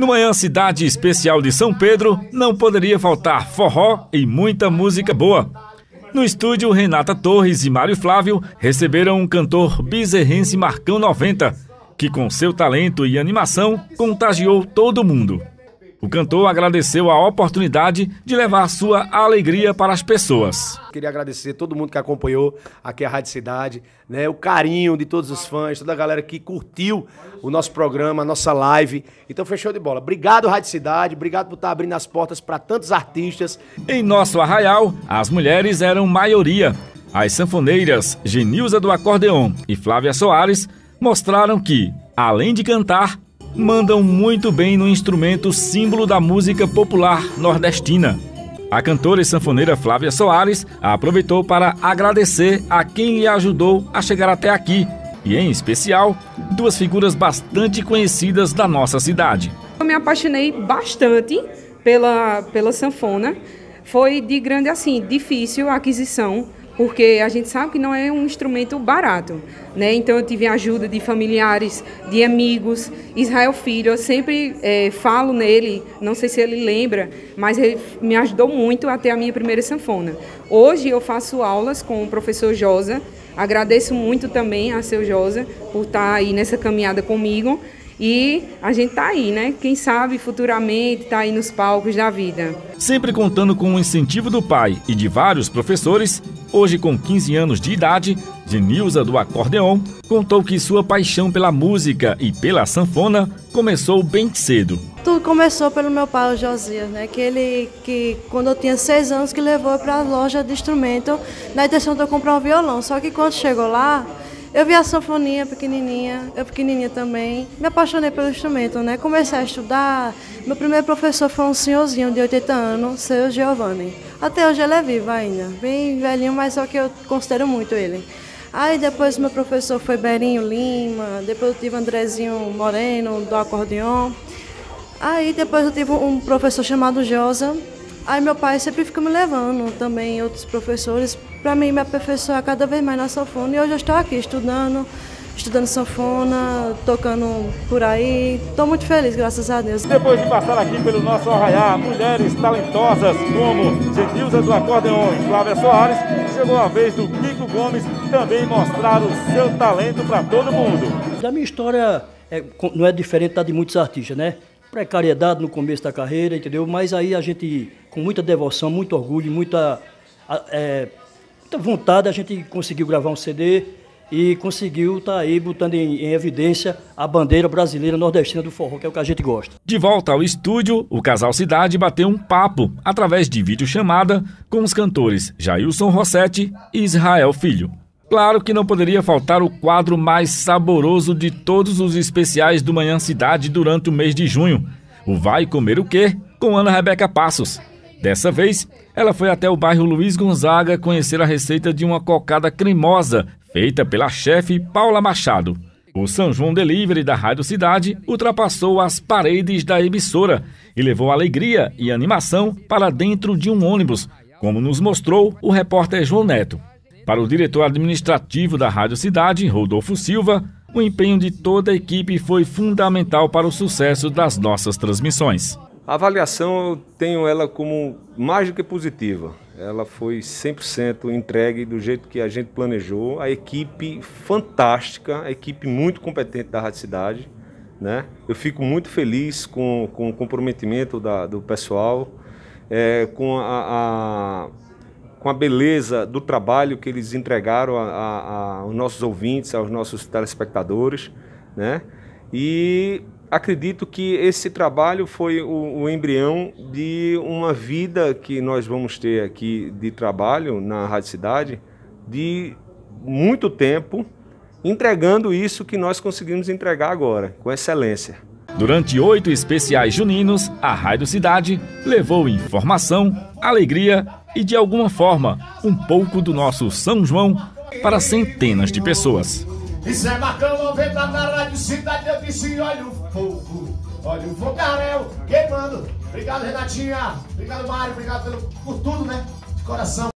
No Manhã Cidade Especial de São Pedro, não poderia faltar forró e muita música boa. No estúdio, Renata Torres e Mário Flávio receberam um cantor bizerrense Marcão 90, que com seu talento e animação contagiou todo mundo. O cantor agradeceu a oportunidade de levar sua alegria para as pessoas. Queria agradecer todo mundo que acompanhou aqui a Rádio Cidade, né? O carinho de todos os fãs, toda a galera que curtiu o nosso programa, a nossa live. Então fechou de bola. Obrigado, Rádio Cidade, obrigado por estar abrindo as portas para tantos artistas. Em nosso arraial, as mulheres eram maioria. As sanfoneiras Genilza do Acordeon e Flávia Soares mostraram que, além de cantar, mandam muito bem no instrumento símbolo da música popular nordestina. A cantora e sanfoneira Flávia Soares aproveitou para agradecer a quem lhe ajudou a chegar até aqui, e em especial, duas figuras bastante conhecidas da nossa cidade. Eu me apaixonei bastante pela, pela sanfona. Foi de grande assim, difícil a aquisição porque a gente sabe que não é um instrumento barato, né? Então eu tive ajuda de familiares, de amigos. Israel Filho, eu sempre é, falo nele, não sei se ele lembra, mas ele me ajudou muito a ter a minha primeira sanfona. Hoje eu faço aulas com o professor Josa. Agradeço muito também a seu Josa por estar aí nessa caminhada comigo. E a gente tá aí, né? Quem sabe futuramente tá aí nos palcos da vida. Sempre contando com o incentivo do pai e de vários professores, hoje com 15 anos de idade, Genilza do Acordeon contou que sua paixão pela música e pela sanfona começou bem cedo. Tudo começou pelo meu pai, o Josias, né? Que ele, que quando eu tinha seis anos, que levou para a loja de instrumento na intenção de eu comprar um violão. Só que quando chegou lá, eu vi a sanfoninha pequenininha, eu pequenininha também. Me apaixonei pelo instrumento, né? Comecei a estudar. Meu primeiro professor foi um senhorzinho de 80 anos, seu Giovanni. Até hoje ele é vivo ainda, bem velhinho, mas só que eu considero muito ele. Aí depois meu professor foi Berinho Lima, depois eu tive Andrezinho Moreno, do acordeon. Aí depois eu tive um professor chamado Josa. Aí meu pai sempre fica me levando também, outros professores, para mim me aperfeiçoar cada vez mais na sanfona. E hoje eu estou aqui estudando, estudando sanfona, tocando por aí. Estou muito feliz, graças a Deus. Depois de passar aqui pelo nosso arraiá, mulheres talentosas como Genilza do Acordeon e Flávia Soares, chegou a vez do Kiko Gomes também mostrar o seu talento para todo mundo. A minha história é, não é diferente da de muitos artistas, né? Precariedade no começo da carreira, entendeu? Mas aí a gente, com muita devoção, muito orgulho, muita é, muita vontade, a gente conseguiu gravar um CD e conseguiu estar tá aí botando em, em, evidência a bandeira brasileira nordestina do forró, que é o que a gente gosta. De volta ao estúdio, o casal Cidade bateu um papo através de videochamada com os cantores Jailson Rossetti e Israel Filho. Claro que não poderia faltar o quadro mais saboroso de todos os especiais do Manhã Cidade durante o mês de junho, o Vai Comer o Quê? com Ana Rebeca Passos. Dessa vez, ela foi até o bairro Luiz Gonzaga conhecer a receita de uma cocada cremosa feita pela chefe Paula Machado. O São João Delivery da Rádio Cidade ultrapassou as paredes da emissora e levou alegria e animação para dentro de um ônibus, como nos mostrou o repórter João Neto. Para o diretor administrativo da Rádio Cidade, Rodolfo Silva, o empenho de toda a equipe foi fundamental para o sucesso das nossas transmissões. A avaliação eu tenho ela como mais do que positiva. Ela foi 100% entregue do jeito que a gente planejou. A equipe fantástica, a equipe muito competente da Rádio Cidade. Né? Eu fico muito feliz com, com o comprometimento da, do pessoal, é, com, a, a, com a beleza do trabalho que eles entregaram a, a, aos nossos ouvintes, aos nossos telespectadores. Né? E acredito que esse trabalho foi o, o, embrião de uma vida que nós vamos ter aqui de trabalho na Rádio Cidade de muito tempo, entregando isso que nós conseguimos entregar agora, com excelência. Durante oito especiais juninos, a Rádio Cidade levou informação, alegria e, de alguma forma, um pouco do nosso São João para centenas de pessoas. E Zé Marcão, vou ver na rádio cidade, eu disse, olha o fogo, olha o fogaréu queimando. Obrigado, Renatinha. Obrigado, Mário. Obrigado pelo, por tudo, né? De coração.